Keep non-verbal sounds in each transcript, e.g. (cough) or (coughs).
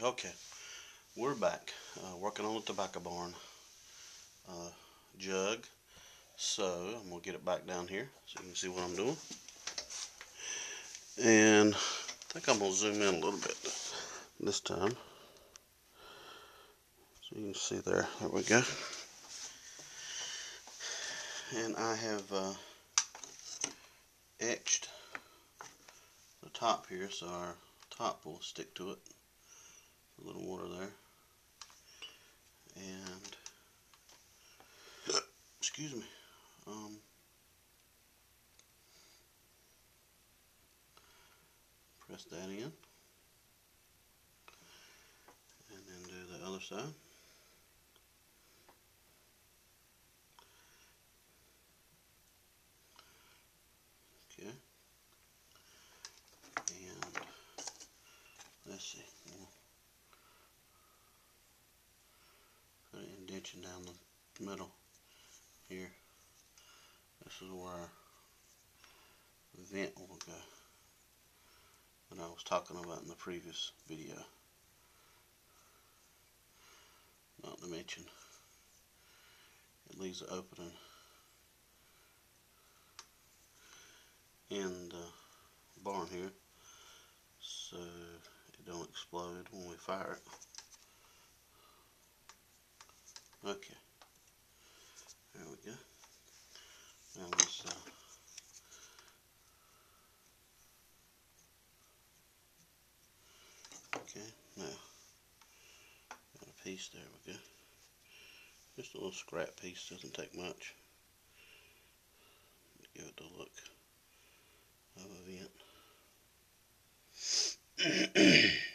Okay, we're back uh, working on the tobacco barn uh, jug. So I'm gonna get it back down here so you can see what I'm doing. And I think I'm gonna zoom in a little bit this time. So you can see there. There we go. And I have uh, etched the top here so our top will stick to it a little water there. And, (coughs) excuse me, um, press that in. And then do the other side. Okay. And let's see. Down the middle here. This is where our vent will go that I was talking about in the previous video. Not to mention it leaves an opening in the uh, barn here so it don't explode when we fire it. Okay. There we go. Now let's uh, Okay, now got a piece there we go. Just a little scrap piece, doesn't take much. Give it the look of a vent.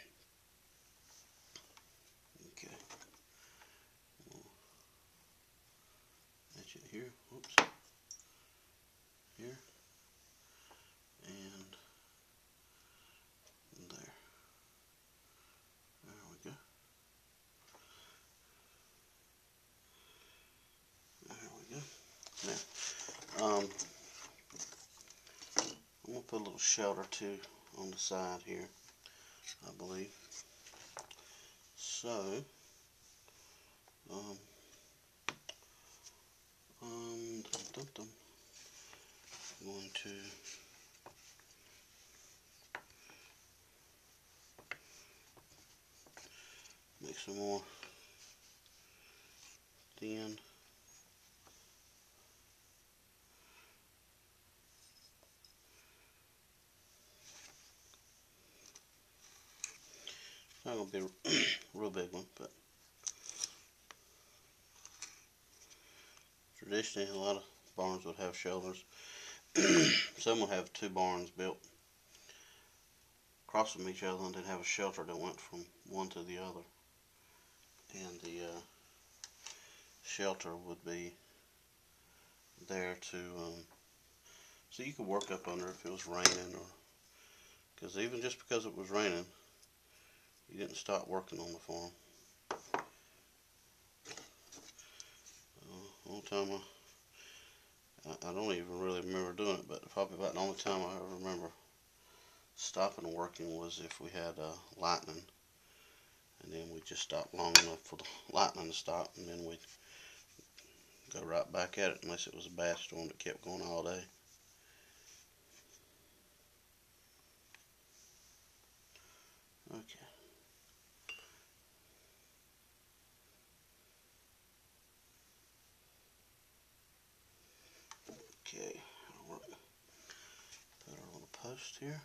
Um, I'm going to put a little shelter too on the side here, I believe. So, um, um, dum, dum, dum. I'm going to make some more A (clears throat) real big one, but traditionally a lot of barns would have shelters. (clears throat) Some would have two barns built across from each other and then have a shelter that went from one to the other. And the uh, shelter would be there to, um, so you could work up under if it was raining or, because even just because it was raining, he didn't stop working on the farm. Uh, only time I, I, I don't even really remember doing it, but probably about the only time I ever remember stopping working was if we had uh, lightning, and then we just stopped long enough for the lightning to stop, and then we'd go right back at it unless it was a bad storm that kept going all day. Okay. Okay, put our little post here.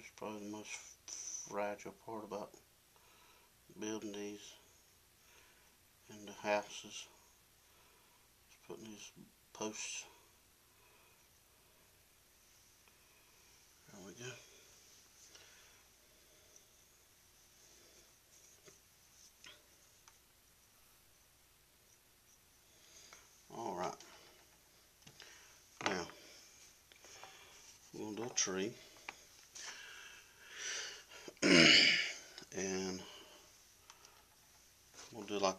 That's probably the most fragile part about building these and the houses. Just putting these posts. There we go. Alright. Now, we're do a tree.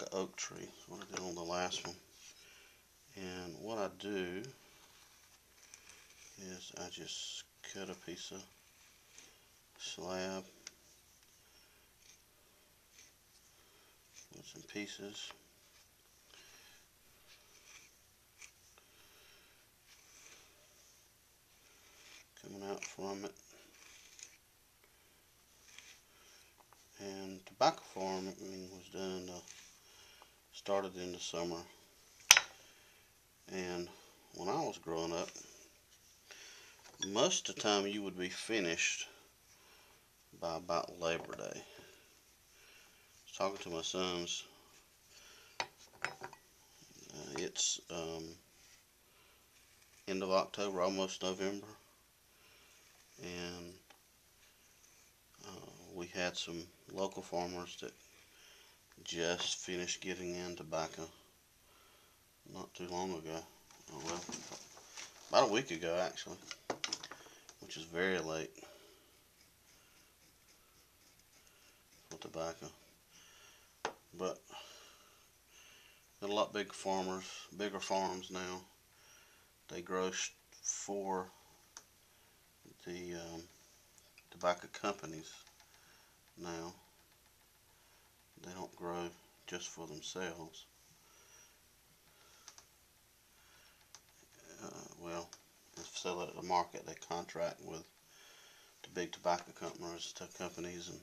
Like an oak tree. what I did on the last one. And what I do is I just cut a piece of slab with some pieces coming out from it and tobacco farming was done uh, started in the summer and when I was growing up most of the time you would be finished by about Labor Day. I was talking to my sons. Uh, it's um, end of October, almost November, and uh, we had some local farmers that just finished getting in tobacco not too long ago. Oh, well, about a week ago actually which is very late for tobacco. But a lot big farmers, bigger farms now. They grow for the um, tobacco companies now. They don't grow just for themselves. Uh, well, sell it at the market. They contract with the big tobacco companies, companies, and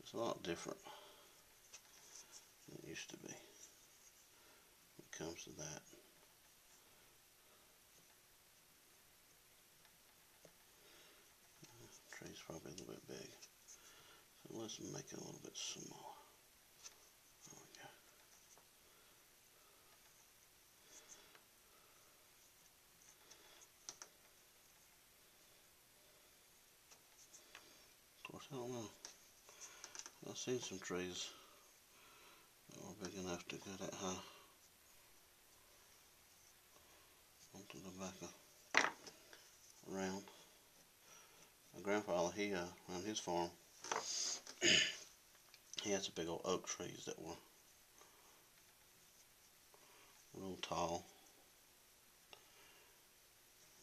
it's a lot different than it used to be when it comes to that. Tree's probably a little bit big, let's make it a little bit smaller. I don't know. I've seen some trees that were big enough to go that high onto the back of around. My grandfather, he uh, on his farm, he had some big old oak trees that were real tall,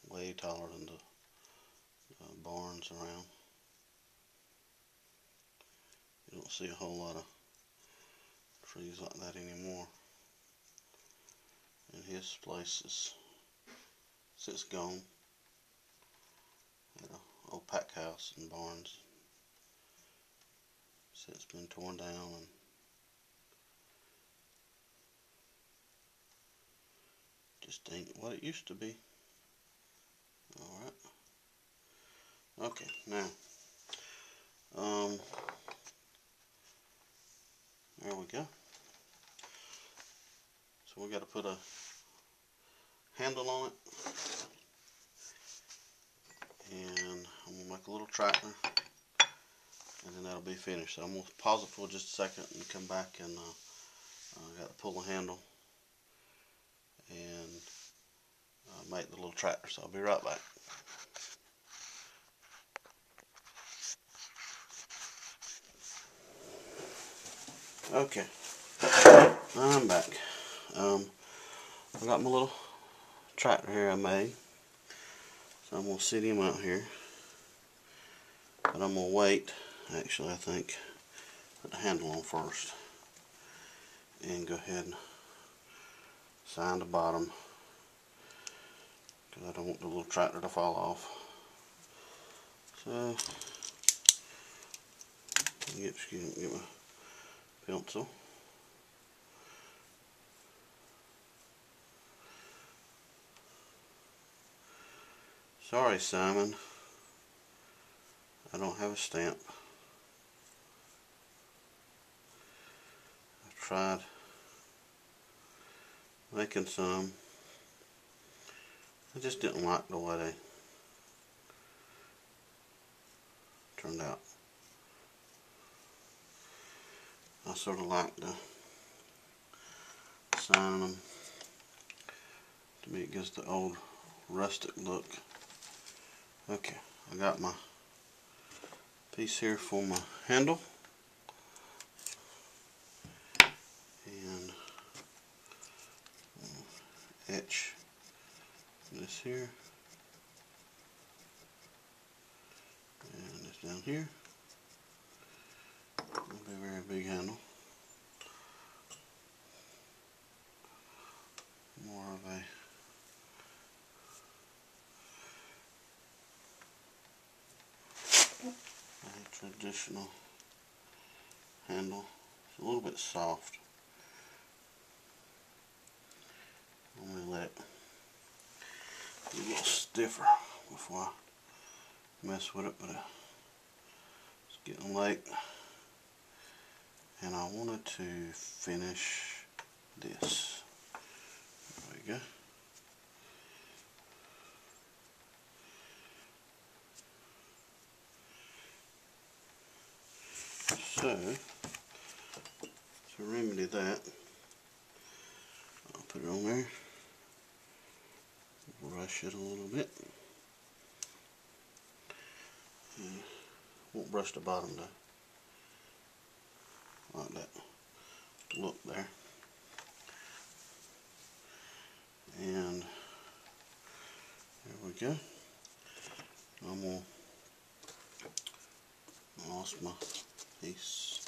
way taller than the uh, barns around. You don't see a whole lot of trees like that anymore. And his place is since gone. Had an old pack house and barns. It's been torn down and just ain't what it used to be. Alright. Okay, now um there we go. So we got to put a handle on it. And I'm going to make a little tractor. And then that'll be finished. So I'm going to pause it for just a second and come back and uh, I got to pull the handle and uh, make the little tractor. So I'll be right back. Okay, I'm back. Um, I got my little tractor here I made. So I'm going to sit him out here. But I'm going to wait, actually I think, put the handle on first. And go ahead and sign the bottom. Because I don't want the little tractor to fall off. So, get, excuse me, get my pencil. Sorry, Simon. I don't have a stamp. Tried making some. I just didn't like the way they turned out. I sort of like the sign them. To me it gives the old rustic look Okay, I got my piece here for my handle. And etch this here. And this down here. It'll be a very big handle. More of a a traditional handle. It's a little bit soft. I'm gonna let it be a little stiffer before I mess with it, but uh, it's getting late. And I wanted to finish this. There we go. So, to remedy that, I'll put it on there, brush it a little bit. And won't brush the bottom though, like that look there. And there we go. I'm gonna lost my piece.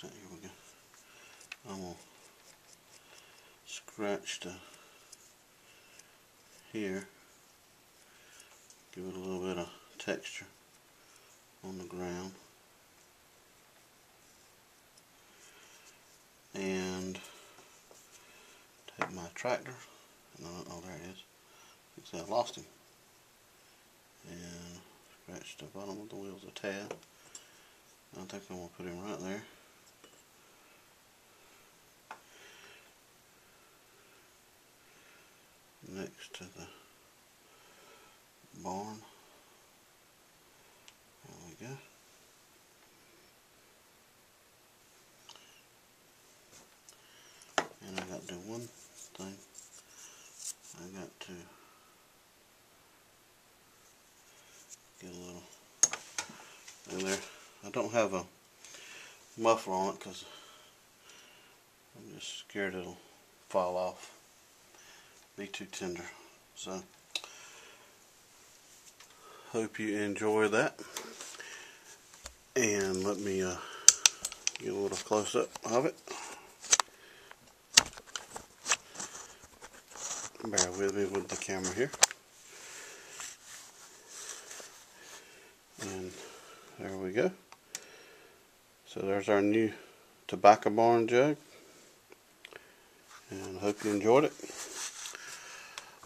So here we go. I'm gonna scratch the here. Give it a little bit of texture on the ground. And take my tractor. I oh there it is. You see I lost him. And scratch the bottom of the wheels a tad. I think I'm going to put him right there. Next to the barn. There we go. And I got to do one thing. I got to get a little in there. I don't have a muffler on it because I'm just scared it'll fall off. Be too tender. So hope you enjoy that. And let me uh, get a little close up of it. Bear with me with the camera here. And there we go so there's our new tobacco barn jug. And I hope you enjoyed it.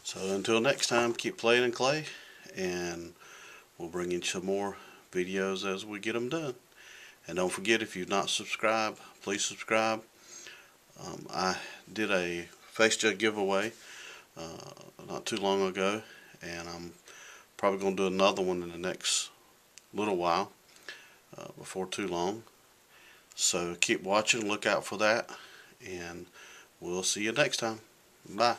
So until next time, keep playing in clay. And we'll bring you some more videos as we get them done. And don't forget, if you've not subscribed, please subscribe. Um, I did a face jug giveaway uh, not too long ago. And I'm probably going to do another one in the next little while. Uh, before too long. So keep watching, look out for that, and we'll see you next time. Bye.